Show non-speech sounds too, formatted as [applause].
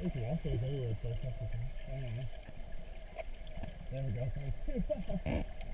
There's the waffle is everywhere it's the. I don't know. There we go. [laughs] [laughs]